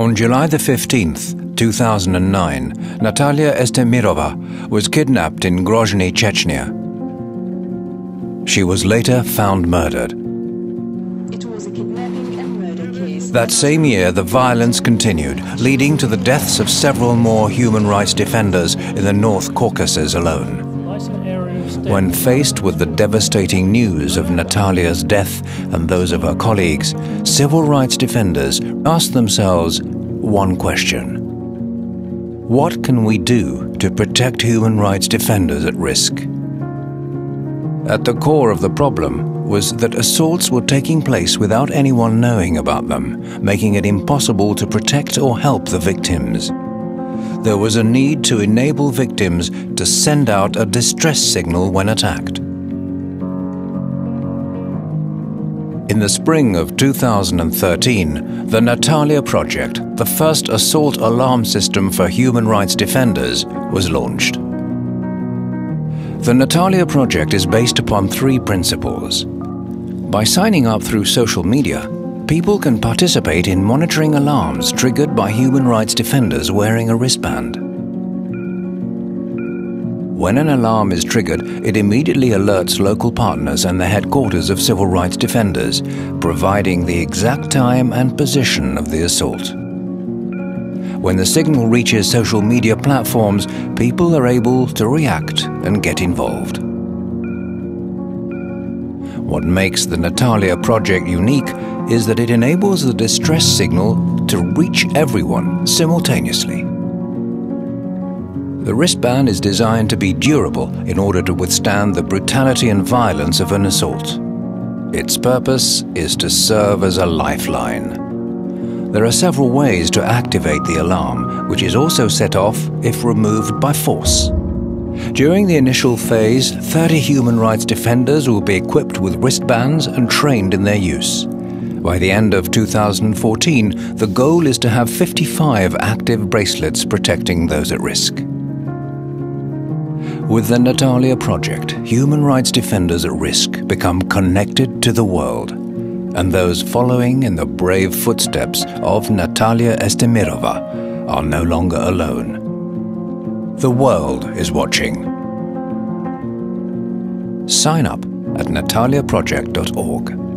On July the 15th, 2009, Natalia Estemirova was kidnapped in Grozny, Chechnya. She was later found murdered. It was a kidnapping and murder case. That same year, the violence continued, leading to the deaths of several more human rights defenders in the North Caucasus alone. When faced with the devastating news of Natalia's death and those of her colleagues, civil rights defenders asked themselves one question. What can we do to protect human rights defenders at risk? At the core of the problem was that assaults were taking place without anyone knowing about them, making it impossible to protect or help the victims there was a need to enable victims to send out a distress signal when attacked. In the spring of 2013, the Natalia Project, the first assault alarm system for human rights defenders, was launched. The Natalia Project is based upon three principles. By signing up through social media, people can participate in monitoring alarms triggered by human rights defenders wearing a wristband. When an alarm is triggered, it immediately alerts local partners and the headquarters of civil rights defenders, providing the exact time and position of the assault. When the signal reaches social media platforms, people are able to react and get involved. What makes the Natalia project unique is that it enables the distress signal to reach everyone simultaneously. The wristband is designed to be durable in order to withstand the brutality and violence of an assault. Its purpose is to serve as a lifeline. There are several ways to activate the alarm, which is also set off if removed by force. During the initial phase, 30 human rights defenders will be equipped with wristbands and trained in their use. By the end of 2014, the goal is to have 55 active bracelets protecting those at risk. With the Natalia Project, human rights defenders at risk become connected to the world, and those following in the brave footsteps of Natalia Estemirova are no longer alone. The world is watching. Sign up at nataliaproject.org.